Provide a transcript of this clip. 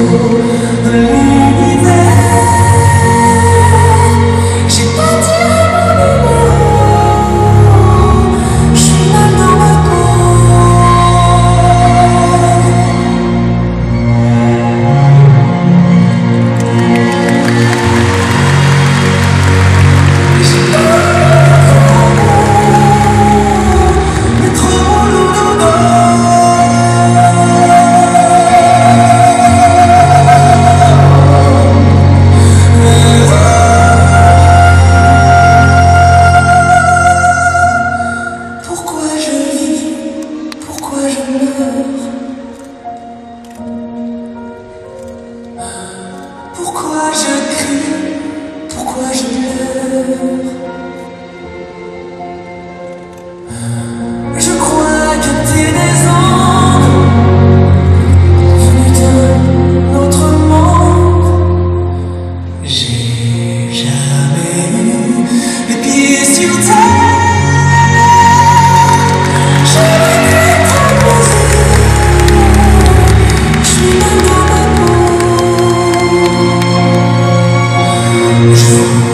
Oh, Pourquoi je crie? Pourquoi je pleure? Je crois que t'es des anges venus d'un autre monde. J'ai jamais eu les pieds sur terre. Peace.